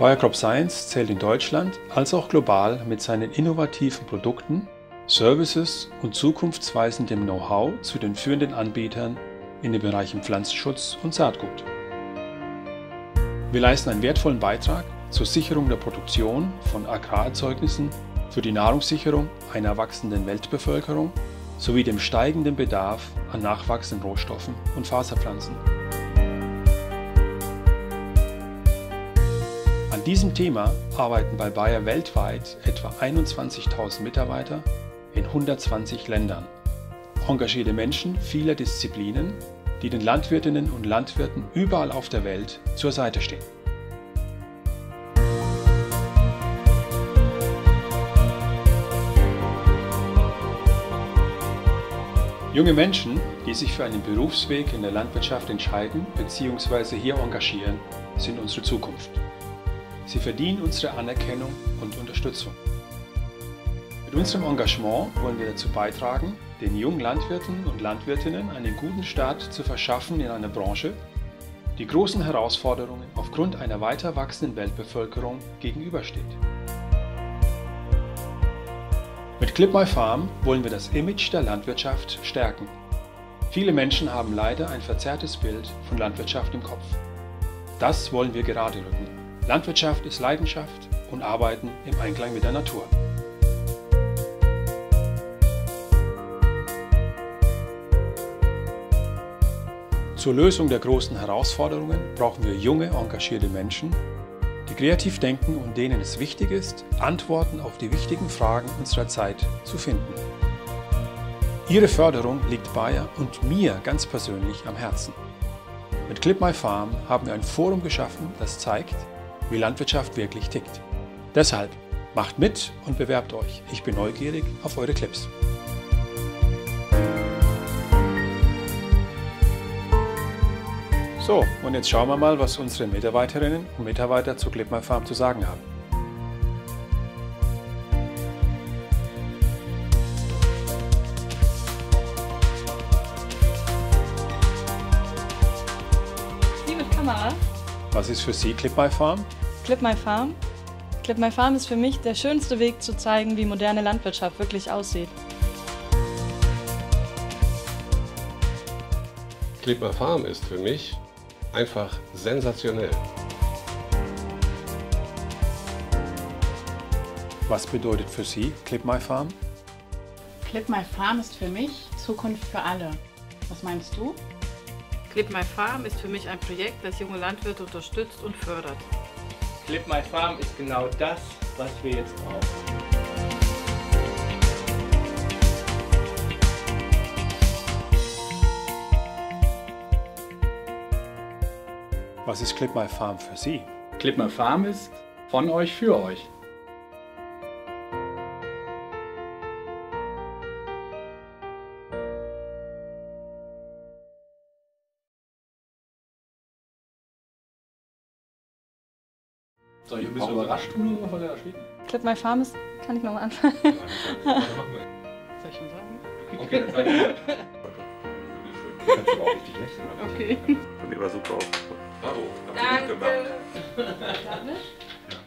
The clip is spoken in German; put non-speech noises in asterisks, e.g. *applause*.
Bayer Crop Science zählt in Deutschland als auch global mit seinen innovativen Produkten, Services und zukunftsweisendem Know-how zu den führenden Anbietern in den Bereichen Pflanzenschutz und Saatgut. Wir leisten einen wertvollen Beitrag zur Sicherung der Produktion von Agrarerzeugnissen für die Nahrungssicherung einer wachsenden Weltbevölkerung sowie dem steigenden Bedarf an nachwachsenden Rohstoffen und Faserpflanzen. An diesem Thema arbeiten bei Bayer weltweit etwa 21.000 Mitarbeiter in 120 Ländern. Engagierte Menschen vieler Disziplinen, die den Landwirtinnen und Landwirten überall auf der Welt zur Seite stehen. Junge Menschen, die sich für einen Berufsweg in der Landwirtschaft entscheiden bzw. hier engagieren, sind unsere Zukunft. Sie verdienen unsere Anerkennung und Unterstützung. Mit unserem Engagement wollen wir dazu beitragen, den jungen Landwirten und Landwirtinnen einen guten Start zu verschaffen in einer Branche, die großen Herausforderungen aufgrund einer weiter wachsenden Weltbevölkerung gegenübersteht. Mit Clip My Farm wollen wir das Image der Landwirtschaft stärken. Viele Menschen haben leider ein verzerrtes Bild von Landwirtschaft im Kopf. Das wollen wir gerade rücken. Landwirtschaft ist Leidenschaft und Arbeiten im Einklang mit der Natur. Zur Lösung der großen Herausforderungen brauchen wir junge, engagierte Menschen, die kreativ denken und denen es wichtig ist, Antworten auf die wichtigen Fragen unserer Zeit zu finden. Ihre Förderung liegt Bayer und mir ganz persönlich am Herzen. Mit Clip My Farm haben wir ein Forum geschaffen, das zeigt, wie Landwirtschaft wirklich tickt. Deshalb macht mit und bewerbt euch. Ich bin neugierig auf eure Clips. So, und jetzt schauen wir mal, was unsere Mitarbeiterinnen und Mitarbeiter zu Clip My Farm zu sagen haben. Sie mit Kamera. Was ist für Sie Clip My Farm? Clip My Farm. Clip My Farm ist für mich der schönste Weg zu zeigen, wie moderne Landwirtschaft wirklich aussieht. Clip My Farm ist für mich einfach sensationell. Was bedeutet für Sie Clip My Farm? Clip My Farm ist für mich Zukunft für alle. Was meinst du? Clip My Farm ist für mich ein Projekt, das junge Landwirte unterstützt und fördert. Clip My Farm ist genau das, was wir jetzt brauchen. Was ist Clip My Farm für Sie? Clip My Farm ist von euch für euch. Soll ich ein bisschen überrascht tun oder soll er da stehen? Clip My Farm ist. Kann ich nochmal anfangen? *laughs* Soll ich schon sagen? Okay, Kannst du aber auch richtig lächeln. Okay. Und die war super auf. Bravo, habt ihr gut Danke. gemacht. Ich? Ja.